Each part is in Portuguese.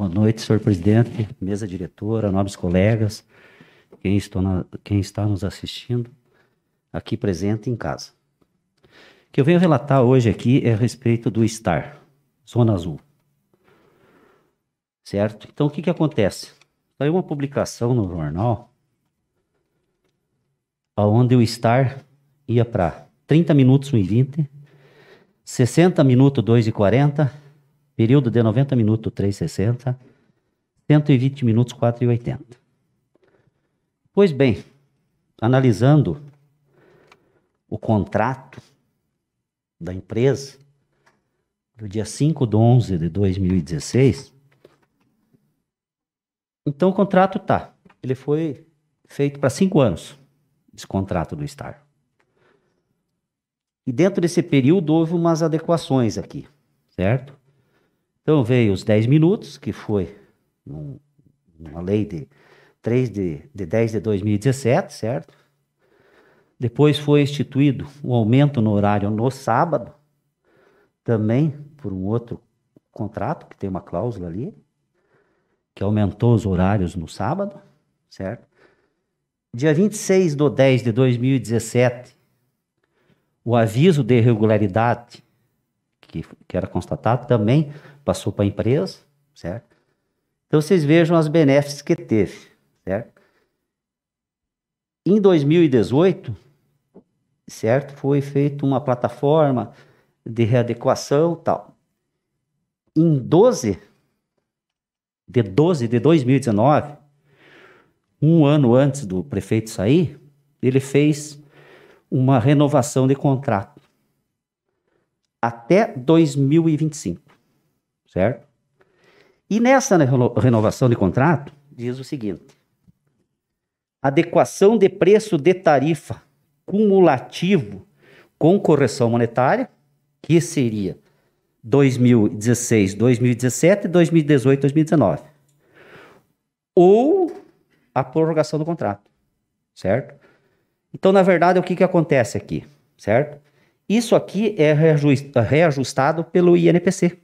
Boa noite, senhor presidente, mesa diretora, nobres colegas, quem, na, quem está nos assistindo aqui presente em casa. O que eu venho relatar hoje aqui é a respeito do STAR, Zona Azul. Certo? Então, o que, que acontece? Saiu uma publicação no jornal onde o STAR ia para 30 minutos 1 e 20, 60 minutos 2 e 40, período de 90 minutos 3,60, 120 minutos 4,80. Pois bem, analisando o contrato da empresa do dia 5 de 11 de 2016, então o contrato tá, ele foi feito para cinco anos, esse contrato do Star. E dentro desse período houve umas adequações aqui, certo? Então veio os 10 minutos, que foi uma lei de 3 de, de 10 de 2017, certo? Depois foi instituído o aumento no horário no sábado, também por um outro contrato, que tem uma cláusula ali, que aumentou os horários no sábado, certo? Dia 26 de 10 de 2017, o aviso de irregularidade que, que era constatado também passou para a empresa, certo? Então vocês vejam as benefícios que teve, certo? Em 2018, certo, foi feita uma plataforma de readequação tal. Em 12 de 12 de 2019, um ano antes do prefeito sair, ele fez uma renovação de contrato até 2025 certo? E nessa renovação de contrato, diz o seguinte: adequação de preço de tarifa cumulativo com correção monetária, que seria 2016, 2017, 2018, 2019. Ou a prorrogação do contrato, certo? Então, na verdade, o que, que acontece aqui, certo? Isso aqui é reajustado pelo INPC,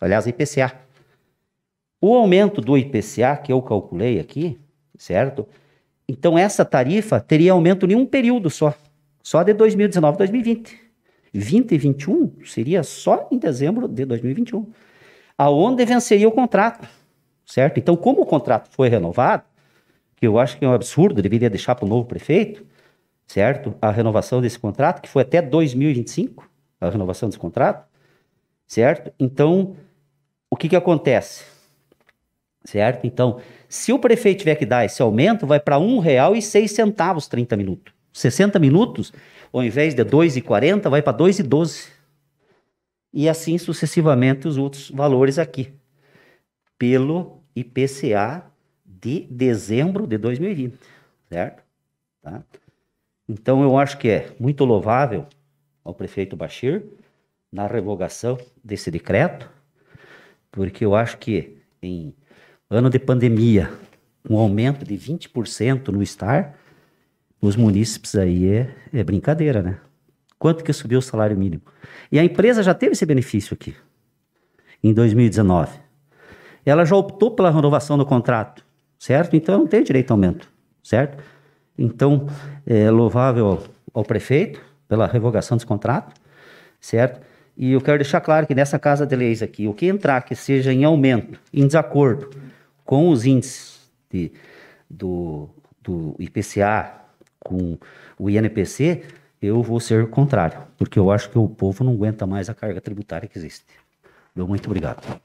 aliás, IPCA. O aumento do IPCA, que eu calculei aqui, certo? Então, essa tarifa teria aumento em um período só, só de 2019 a 2020. 20 e 21 seria só em dezembro de 2021, aonde venceria o contrato, certo? Então, como o contrato foi renovado, que eu acho que é um absurdo, deveria deixar para o novo prefeito, certo? A renovação desse contrato, que foi até 2025, a renovação desse contrato, certo? Então, o que, que acontece? Certo? Então, se o prefeito tiver que dar esse aumento, vai para R$ 1,06 30 minutos. 60 minutos, ao invés de R$ 2,40, vai para R$ 2,12. E assim sucessivamente os outros valores aqui. Pelo IPCA de dezembro de 2020. Certo? Tá? Então, eu acho que é muito louvável ao prefeito Bashir na revogação desse decreto porque eu acho que em ano de pandemia, um aumento de 20% no STAR, os munícipes aí é, é brincadeira, né? Quanto que subiu o salário mínimo? E a empresa já teve esse benefício aqui, em 2019. Ela já optou pela renovação do contrato, certo? Então não tem direito a aumento, certo? Então, é louvável ao, prefeito pela revogação desse contrato, certo? E eu quero deixar claro que nessa casa de leis aqui, o que entrar que seja em aumento, em desacordo com os índices de, do, do IPCA, com o INPC, eu vou ser contrário, porque eu acho que o povo não aguenta mais a carga tributária que existe. Muito obrigado.